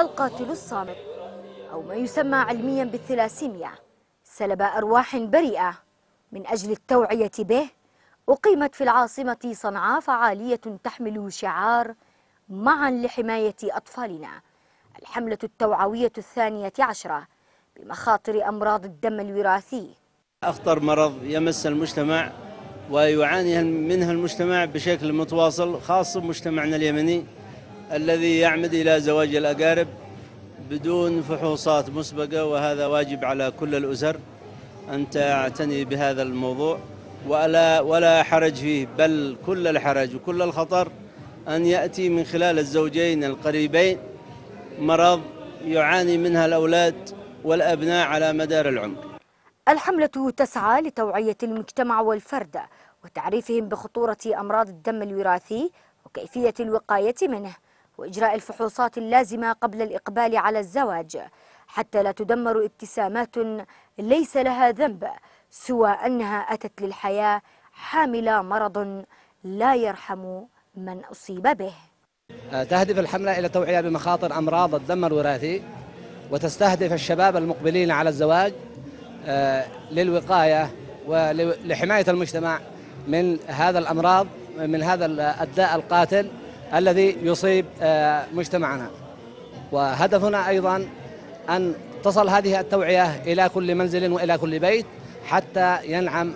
القاتل الصامت أو ما يسمى علميا بالثلاسيميا سلب أرواح بريئة. من أجل التوعية به أقيمت في العاصمة صنعاء فعالية تحمل شعار معا لحماية أطفالنا. الحملة التوعوية الثانية عشرة بمخاطر أمراض الدم الوراثي. أخطر مرض يمس المجتمع ويعاني منها المجتمع بشكل متواصل خاصة مجتمعنا اليمني. الذي يعمد إلى زواج الأقارب بدون فحوصات مسبقة وهذا واجب على كل الأسر أن تعتني بهذا الموضوع. ولا ولا حرج فيه بل كل الحرج وكل الخطر أن يأتي من خلال الزوجين القريبين مرض يعاني منها الأولاد والأبناء على مدار العمر. الحملة تسعى لتوعية المجتمع والفرد وتعريفهم بخطورة أمراض الدم الوراثي وكيفية الوقاية منه. وإجراء الفحوصات اللازمة قبل الإقبال على الزواج. حتى لا تدمر ابتسامات ليس لها ذنب سوى أنها أتت للحياة حاملة مرض لا يرحم من أصيب به. تهدف الحملة إلى التوعية بمخاطر أمراض الدم الوراثي وتستهدف الشباب المقبلين على الزواج للوقاية ولحماية المجتمع من هذا الأمراض من هذا الداء القاتل. الذي يصيب مجتمعنا. وهدفنا أيضا أن تصل هذه التوعية إلى كل منزل وإلى كل بيت حتى ينعم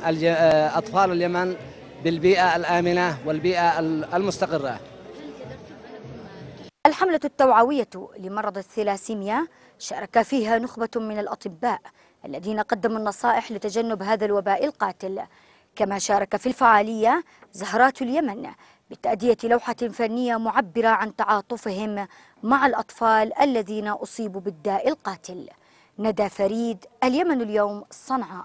أطفال اليمن بالبيئة الآمنة والبيئة المستقرة. الحملة التوعوية لمرض الثلاسيميا شارك فيها نخبة من الأطباء الذين قدموا النصائح لتجنب هذا الوباء القاتل. كما شارك في الفعالية زهرات اليمن بتأدية لوحة فنية معبرة عن تعاطفهم مع الأطفال الذين أصيبوا بالداء القاتل. ندى فريد اليمن اليوم صنعاء.